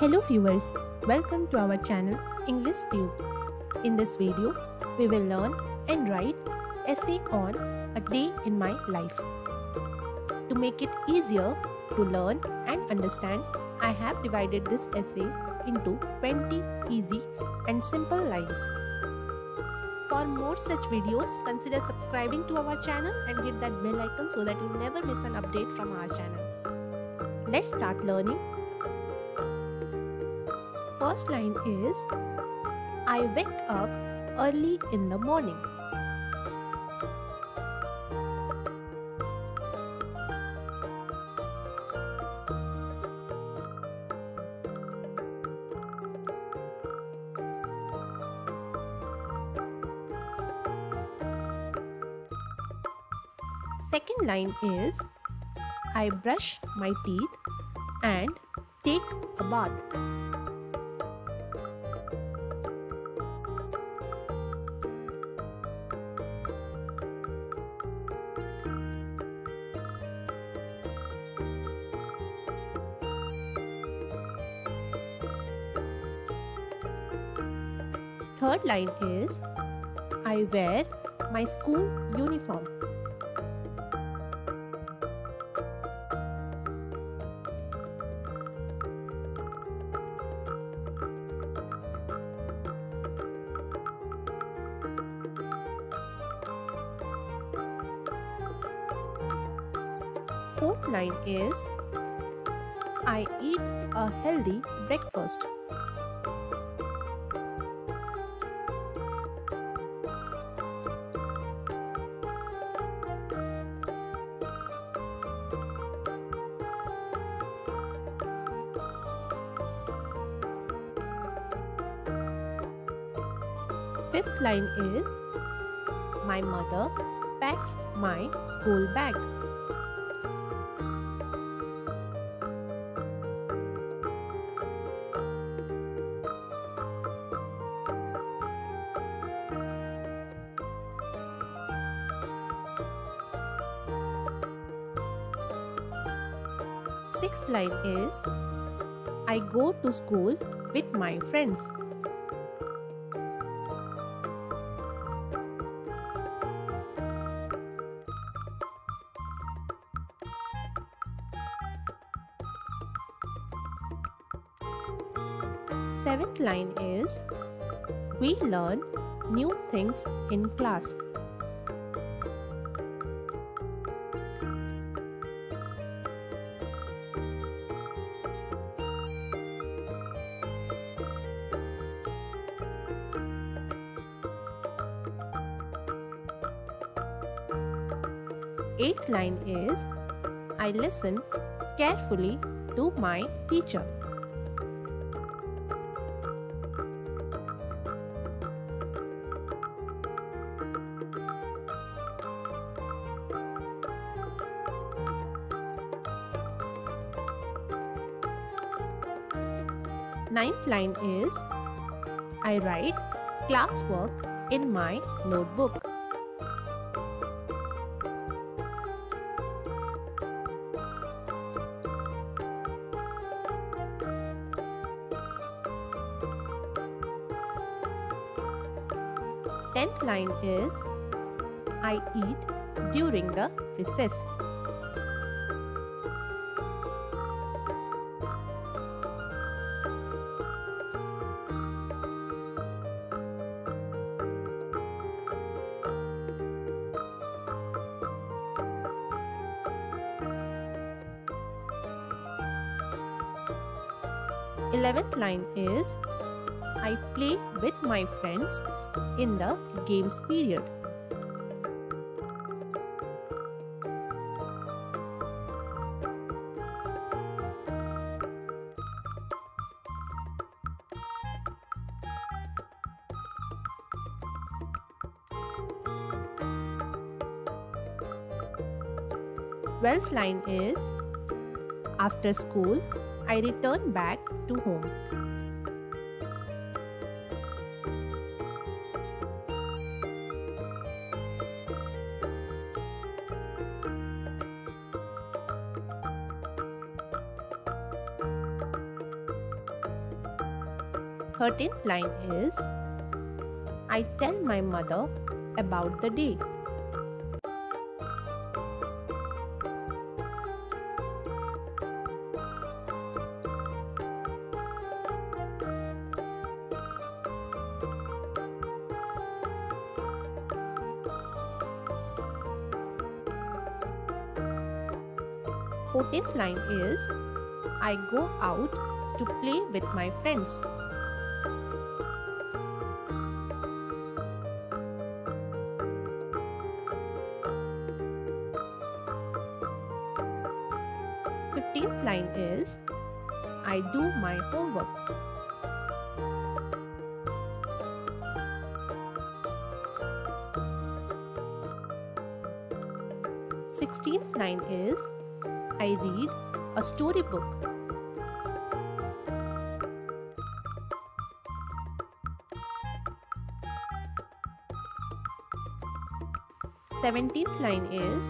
Hello viewers, welcome to our channel English Tube. In this video, we will learn and write essay on a day in my life. To make it easier to learn and understand, I have divided this essay into 20 easy and simple lines. For more such videos, consider subscribing to our channel and hit that bell icon so that you never miss an update from our channel. Let's start learning First line is I wake up early in the morning. Second line is I brush my teeth and take a bath. Third line is I wear my school uniform. Fourth line is I eat a healthy breakfast. Fifth line is My mother packs my school bag. Sixth line is I go to school with my friends. Seventh line is We learn new things in class. Eighth line is I listen carefully to my teacher. Ninth line is I write classwork in my notebook. Tenth line is I eat during the recess. Eleventh line is I play with my friends in the games period. Twelfth line is After school, I return back to home. 13th line is I tell my mother about the day. Fourteenth line is I go out to play with my friends. Fifteenth line is I do my homework. Sixteenth line is I read a storybook. Seventeenth line is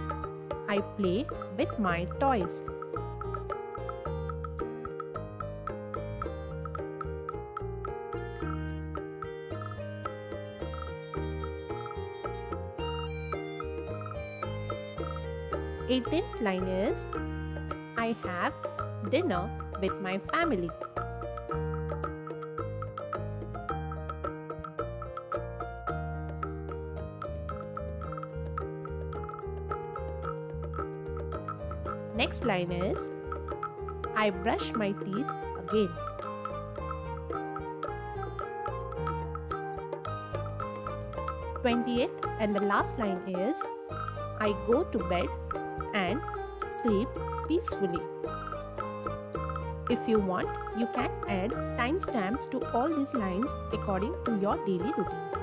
I play with my toys. Eighteenth line is I have dinner with my family. Next line is I brush my teeth again. Twentieth and the last line is I go to bed and sleep peacefully. If you want, you can add timestamps to all these lines according to your daily routine.